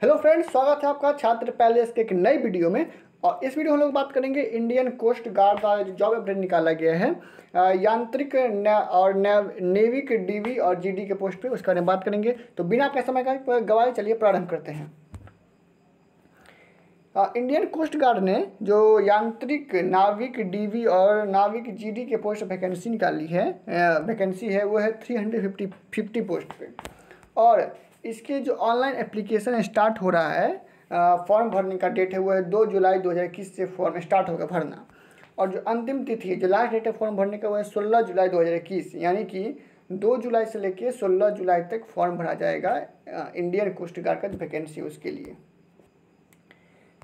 Hello friends स्वागत है आपका छात्र पैलेस के एक नई वीडियो में। और इस वीडियो हम लोग बात करेंगे इंडियन कोस्ट गार्ड का जो जॉब अपडेट निकाला गया है। यांत्रिक और नेव, नेविक डीवी और जीडी के पोस्ट पे उसके बारे बात करेंगे। तो बिना आपके समय का गवाही चलिए प्रारंभ करते हैं। इंडियन कोस्ट गार्ड ने जो यांत्रिक नाविक डीवी और नाविक जीडी के पोस्ट वैकेंसी निकाली है वैकेंसी है वो है three hundred fifty fifty post पे। और इसके जो ऑनलाइन एप्लीकेशन स्टार्ट हो रहा है फॉर्म भरने का डेट है वो है दो जुलाई दो हज़ार इक्कीस से फॉर्म स्टार्ट होगा भरना। और जो अंतिम तिथि है जो लास्ट डेट है फॉर्म भरने का वो है सोलह जुलाई दो हज़ार इक्कीस। यानी कि दो जुलाई से लेकर सोलह जुलाई तक फॉर्म भरा जाएगा इंडियन कोस्ट गार्ड का वैकेंसी उसके लिए।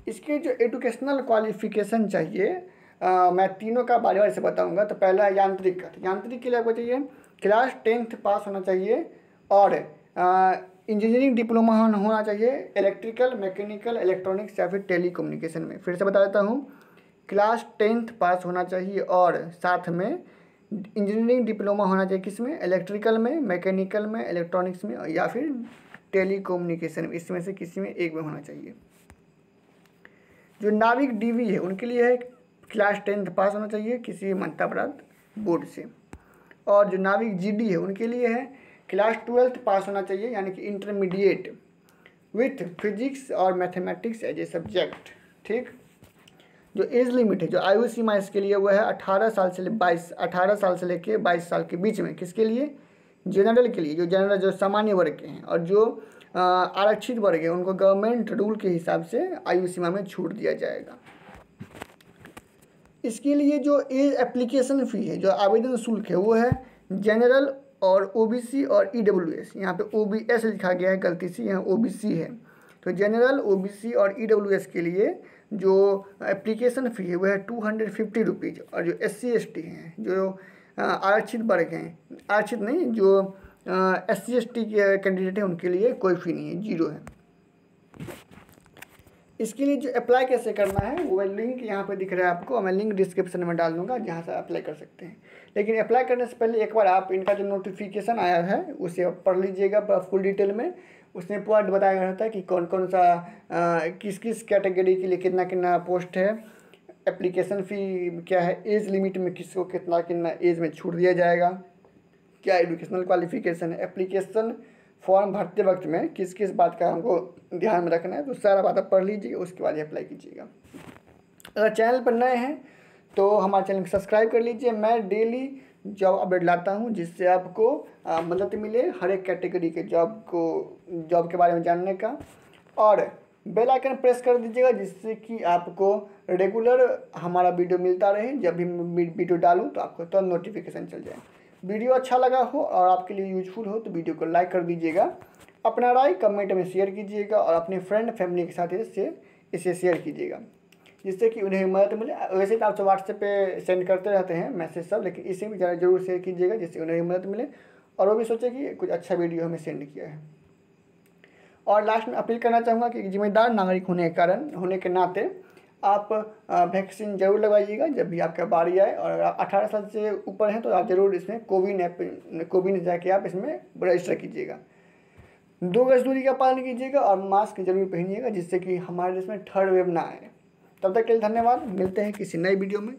इसके जो एजुकेशनल क्वालिफिकेशन चाहिए अ, मैं तीनों का बारे बारे से बताऊँगा। तो पहला है यांत्रिक। तो यांत्रिक के लिए आपको चाहिए क्लास टेंथ पास होना चाहिए और इंजीनियरिंग डिप्लोमा होना होना चाहिए इलेक्ट्रिकल मैकेनिकल इलेक्ट्रॉनिक्स या फिर टेली कम्युनिकेशन में। फिर से बता देता हूँ क्लास टेंथ पास होना चाहिए और साथ में इंजीनियरिंग डिप्लोमा होना चाहिए किसमें इलेक्ट्रिकल में मैकेनिकल में इलेक्ट्रॉनिक्स में या फिर टेली कम्युनिकेशन में। इसमें से किसी में एक में होना चाहिए। जो नाविक डीवी है, उनके लिए है क्लास टेंथ पास होना चाहिए किसी मान्यता प्राप्त बोर्ड से। और जो नाविक जीडी है, उनके लिए है क्लास ट्वेल्थ पास होना चाहिए, यानी कि इंटरमीडिएट विथ फिजिक्स और मैथमेटिक्स एज ए सब्जेक्ट ठीक? जो एज लिमिट है, जो आयु सीमा इसके लिए वो है अठारह साल से बाईस, अठारह साल से लेके बाईस साल के बीच में। किसके लिए? जनरल के लिए। जो जनरल जो सामान्य वर्ग के हैं और जो आरक्षित वर्ग है, उनको गवर्नमेंट रूल के हिसाब से आयु सीमा में छूट दिया जाएगा। इसके लिए जो एज एप्लीकेशन फ़ी है, जो आवेदन शुल्क है, वो है जनरल और ओ बी सी और ई डब्ल्यू एस यहाँ पर ओ बी एस लिखा गया है, गलती से यहाँ ओ बी सी है। तो जनरल ओ बी सी और ई डब्ल्यू एस के लिए जो एप्लीकेशन फ़ी है वह है टू हंड्रेड फिफ्टी रुपीज़ और जो एस सी एस टी हैं, जो आरक्षित वर्ग हैं, आरक्षित नहीं, जो एस सी एस टी के कैंडिडेट हैं, उनके लिए कोई फ़ी नहीं है ज़ीरो है। इसके लिए जो अप्लाई कैसे करना है वो लिंक यहाँ पे दिख रहा है आपको। मैं लिंक डिस्क्रिप्शन में डाल दूँगा जहाँ से अप्लाई कर सकते हैं। लेकिन अप्लाई करने से पहले एक बार आप इनका जो नोटिफिकेशन आया है उसे पढ़ लीजिएगा फुल डिटेल में। उसमें पूरा बताया रहता है कि कौन कौन सा अ, किस किस कैटेगरी के लिए कितना कितना पोस्ट है। एप्लीकेशन फ़ी क्या है एज लिमिट में किसको कितना कितना एज में छूट दिया जाएगा। क्या एजुकेशनल क्वालिफिकेशन है एप्लीकेशन फॉर्म भरते वक्त में किस किस बात का हमको ध्यान में रखना है तो सारा बात आप पढ़ लीजिएगा उसके बाद ही अप्लाई कीजिएगा। अगर चैनल पर नए हैं तो हमारे चैनल को सब्सक्राइब कर लीजिए। मैं डेली जॉब अपडेट लाता हूँ, जिससे आपको मदद मिले हर एक कैटेगरी के जॉब को जॉब के बारे में जानने का। और बेल आइकन प्रेस कर दीजिएगा, जिससे कि आपको रेगुलर हमारा वीडियो मिलता रहे। जब भी वीडियो डालूँ तो आपको तुरंत नोटिफिकेशन चल जाए। वीडियो अच्छा लगा हो और आपके लिए यूजफुल हो तो वीडियो को लाइक कर दीजिएगा। अपना राय कमेंट में शेयर कीजिएगा और अपने फ्रेंड फैमिली के साथ इसे इसे शेयर कीजिएगा। जिससे कि उन्हें मदद मिले। वैसे तो आप सब व्हाट्सएप पे सेंड करते रहते हैं मैसेज सब, लेकिन इसे भी ज़रा ज़रूर शेयर कीजिएगा जिससे उन्हें मदद मिले और वो भी सोचे कि कुछ अच्छा वीडियो हमें सेंड किया है। और लास्ट में अपील करना चाहूँगा कि जिम्मेदार नागरिक होने के कारण, होने के नाते आप वैक्सीन ज़रूर लगवाइएगा जब भी आपका बारी आए और आप अठारह साल से ऊपर हैं तो आप ज़रूर इसमें कोविन ऐप कोविन जाके आप इसमें रजिस्टर कीजिएगा। दो गज दूरी का पालन कीजिएगा और मास्क ज़रूर पहनिएगा जिससे कि हमारे देश में थर्ड वेव ना आए। तब तक के लिए धन्यवाद। मिलते हैं किसी नए वीडियो में।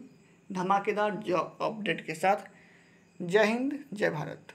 धमाकेदार जॉब अपडेट के साथ। जय हिंद, जय भारत।